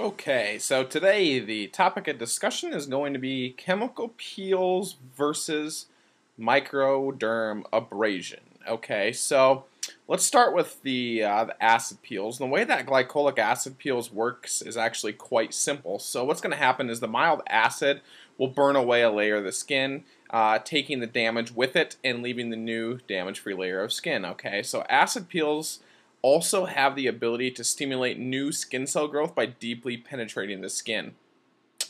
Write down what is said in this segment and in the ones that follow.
Okay, so today the topic of discussion is going to be chemical peels versus microderm abrasion. Okay, so let's start with the, uh, the acid peels. The way that glycolic acid peels works is actually quite simple. So what's going to happen is the mild acid will burn away a layer of the skin, uh, taking the damage with it and leaving the new damage-free layer of skin. Okay, so acid peels also have the ability to stimulate new skin cell growth by deeply penetrating the skin.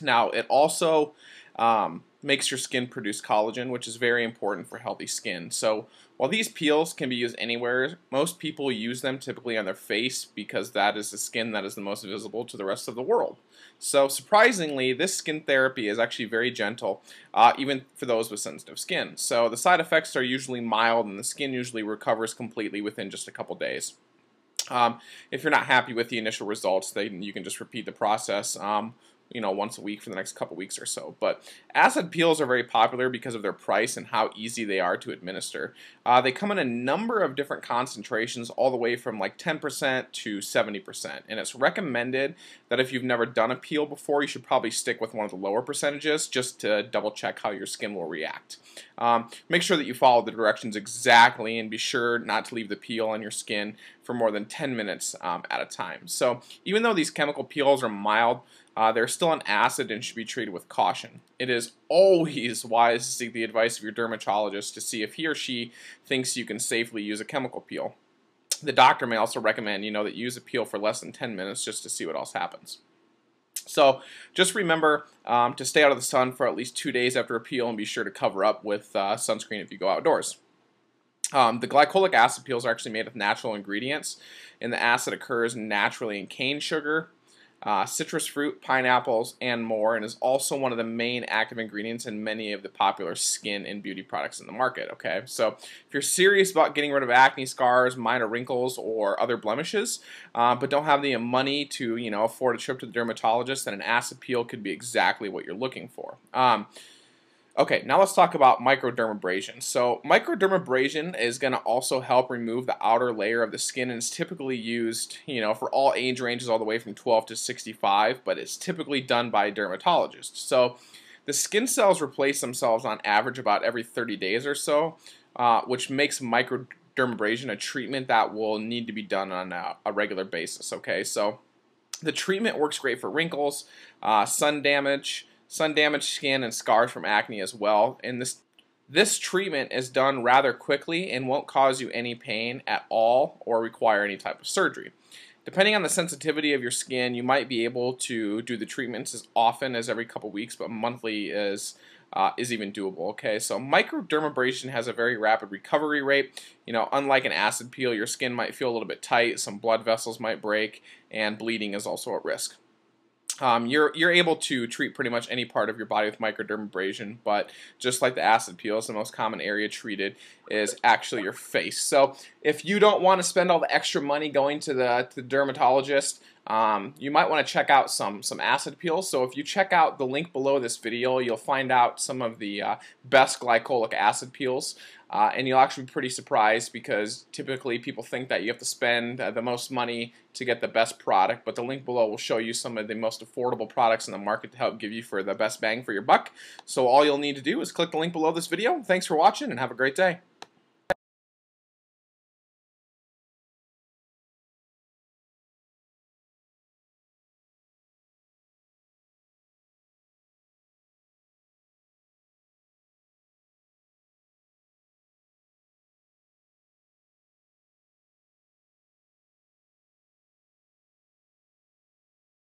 Now, it also um, makes your skin produce collagen, which is very important for healthy skin. So while these peels can be used anywhere, most people use them typically on their face because that is the skin that is the most visible to the rest of the world. So surprisingly, this skin therapy is actually very gentle, uh, even for those with sensitive skin. So the side effects are usually mild and the skin usually recovers completely within just a couple days. Um, if you're not happy with the initial results, then you can just repeat the process. Um, you know, once a week for the next couple weeks or so. But acid peels are very popular because of their price and how easy they are to administer. Uh, they come in a number of different concentrations, all the way from like 10% to 70%. And it's recommended that if you've never done a peel before, you should probably stick with one of the lower percentages just to double check how your skin will react. Um, make sure that you follow the directions exactly and be sure not to leave the peel on your skin for more than 10 minutes um, at a time. So even though these chemical peels are mild, uh, they're still an acid and should be treated with caution. It is always wise to seek the advice of your dermatologist to see if he or she thinks you can safely use a chemical peel. The doctor may also recommend you know that you use a peel for less than 10 minutes just to see what else happens. So just remember um, to stay out of the sun for at least two days after a peel and be sure to cover up with uh, sunscreen if you go outdoors. Um, the glycolic acid peels are actually made of natural ingredients, and the acid occurs naturally in cane sugar, uh, citrus fruit, pineapples, and more, and is also one of the main active ingredients in many of the popular skin and beauty products in the market. Okay, so if you're serious about getting rid of acne scars, minor wrinkles, or other blemishes, uh, but don't have the money to you know afford a trip to the dermatologist, then an acid peel could be exactly what you're looking for. Um, Okay, now let's talk about microdermabrasion. So microdermabrasion is going to also help remove the outer layer of the skin and is typically used, you know, for all age ranges all the way from 12 to 65, but it's typically done by dermatologists. So the skin cells replace themselves on average about every 30 days or so, uh, which makes microdermabrasion a treatment that will need to be done on a, a regular basis, okay? So the treatment works great for wrinkles, uh, sun damage, sun damaged skin, and scars from acne as well. And this this treatment is done rather quickly and won't cause you any pain at all or require any type of surgery. Depending on the sensitivity of your skin, you might be able to do the treatments as often as every couple weeks, but monthly is uh, is even doable. Okay, so microdermabrasion has a very rapid recovery rate. You know, unlike an acid peel, your skin might feel a little bit tight, some blood vessels might break, and bleeding is also at risk um, you're you're able to treat pretty much any part of your body with microdermabrasion, but just like the acid peels, the most common area treated is actually your face. So if you don't want to spend all the extra money going to the, to the dermatologist, um, you might want to check out some some acid peels. So if you check out the link below this video, you'll find out some of the uh, best glycolic acid peels. Uh, and you'll actually be pretty surprised because typically people think that you have to spend uh, the most money to get the best product, but the link below will show you some of the most affordable products in the market to help give you for the best bang for your buck. So all you'll need to do is click the link below this video. Thanks for watching and have a great day.